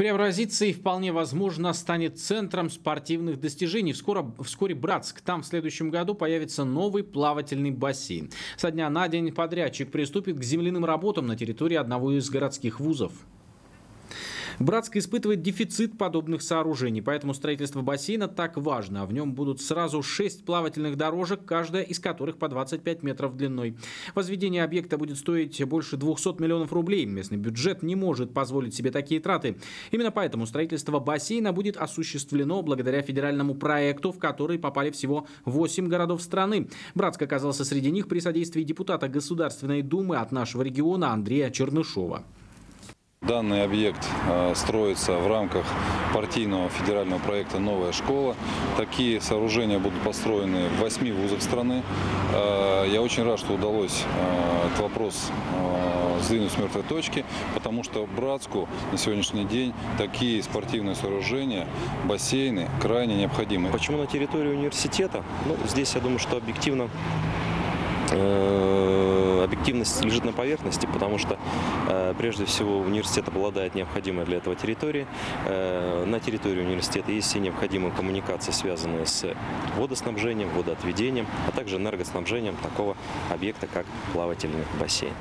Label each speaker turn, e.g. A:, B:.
A: Преобразится и вполне возможно станет центром спортивных достижений. Вскоре, вскоре Братск. Там в следующем году появится новый плавательный бассейн. Со дня на день подрядчик приступит к земляным работам на территории одного из городских вузов. Братск испытывает дефицит подобных сооружений, поэтому строительство бассейна так важно. А в нем будут сразу шесть плавательных дорожек, каждая из которых по 25 метров длиной. Возведение объекта будет стоить больше 200 миллионов рублей. Местный бюджет не может позволить себе такие траты. Именно поэтому строительство бассейна будет осуществлено благодаря федеральному проекту, в который попали всего 8 городов страны. Братск оказался среди них при содействии депутата Государственной Думы от нашего региона Андрея Чернышова.
B: Данный объект э, строится в рамках партийного федерального проекта «Новая школа». Такие сооружения будут построены в восьми вузах страны. Э, я очень рад, что удалось э, этот вопрос сдвинуть с мертвой точки, потому что Братску на сегодняшний день такие спортивные сооружения, бассейны крайне необходимы.
C: Почему на территории университета? Ну, здесь, я думаю, что объективно объективность лежит на поверхности, потому что э, прежде всего университет обладает необходимой для этого территорией. Э, на территории университета есть все необходимые коммуникации, связанные с водоснабжением, водоотведением, а также энергоснабжением такого объекта, как плавательный бассейн.